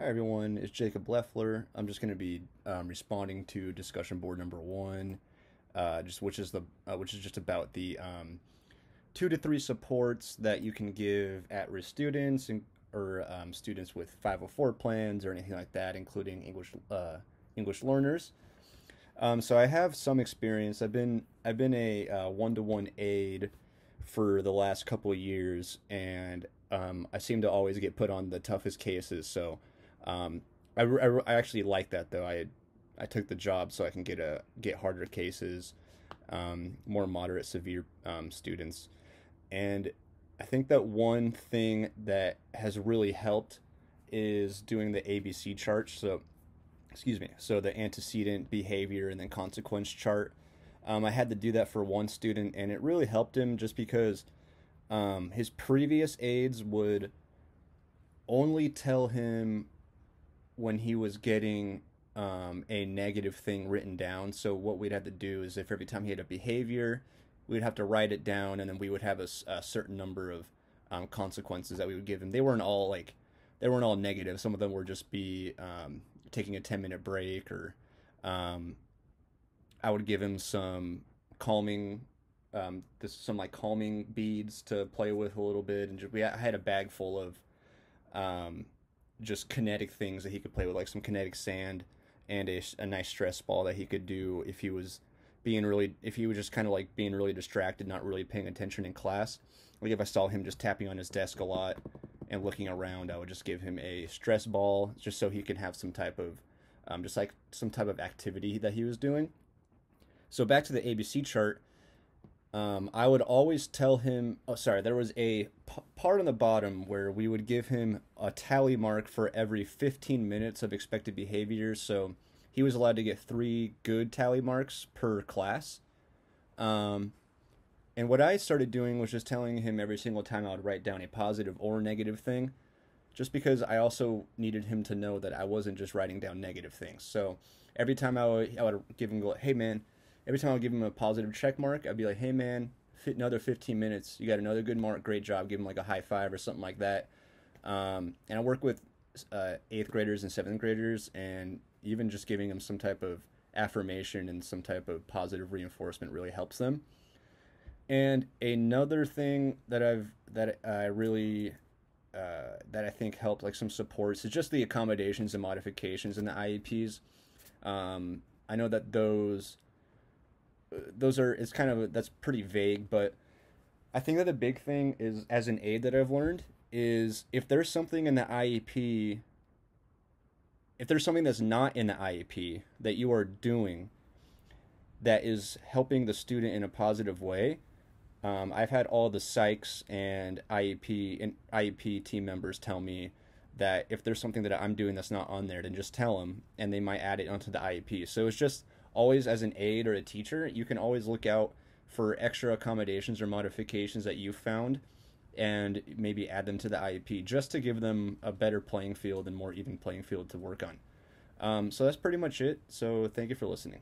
Hi everyone, it's Jacob Loeffler. I'm just going to be um, responding to discussion board number one, uh, just which is the uh, which is just about the um, two to three supports that you can give at-risk students and, or um, students with 504 plans or anything like that, including English uh, English learners. Um, so I have some experience. I've been I've been a uh, one-to-one aide for the last couple of years, and um, I seem to always get put on the toughest cases. So um, I, I, I, actually like that though. I I took the job so I can get a get harder cases, um, more moderate severe um, students, and I think that one thing that has really helped is doing the ABC chart. So, excuse me. So the antecedent behavior and then consequence chart. Um, I had to do that for one student, and it really helped him just because um, his previous aides would only tell him when he was getting um, a negative thing written down. So what we'd have to do is if every time he had a behavior, we'd have to write it down, and then we would have a, a certain number of um, consequences that we would give him. They weren't all like they weren't all negative. Some of them would just be um, taking a ten minute break, or um, I would give him some calming. Um, this some like calming beads to play with a little bit, and just, we I had a bag full of um, just kinetic things that he could play with, like some kinetic sand and a, a nice stress ball that he could do if he was being really, if he was just kind of like being really distracted, not really paying attention in class. Like if I saw him just tapping on his desk a lot and looking around, I would just give him a stress ball just so he can have some type of, um, just like some type of activity that he was doing. So back to the ABC chart um, I would always tell him. Oh, sorry, there was a p- part on the bottom where we would give him a tally mark for every 15 minutes of expected behavior. So he was allowed to get three good tally marks per class. Um, and what I started doing was just telling him every single time I would write down a positive or negative thing, just because I also needed him to know that I wasn't just writing down negative things. So every time I would, I would give him go, hey man every time I give him a positive check mark, I'd be like, hey man, fit another 15 minutes. You got another good mark. Great job. Give him like a high five or something like that. Um, and I work with uh, eighth graders and seventh graders, and even just giving them some type of affirmation and some type of positive reinforcement really helps them. And another thing that I've that I really uh, that I think helped like some supports is just the accommodations and modifications in the IEPs. Um, I know that those those are it's kind of that's pretty vague, but I think that the big thing is as an aide that I've learned is if there's something in the IEP if there's something that's not in the IEP that you are doing that is helping the student in a positive way, um, I've had all the psychs and IEP and IEP team members tell me that if there's something that I'm doing that's not on there, then just tell them, and they might add it onto the IEP. So it's just always as an aide or a teacher, you can always look out for extra accommodations or modifications that you found and maybe add them to the IEP just to give them a better playing field and more even playing field to work on. Um, so that's pretty much it. So thank you for listening.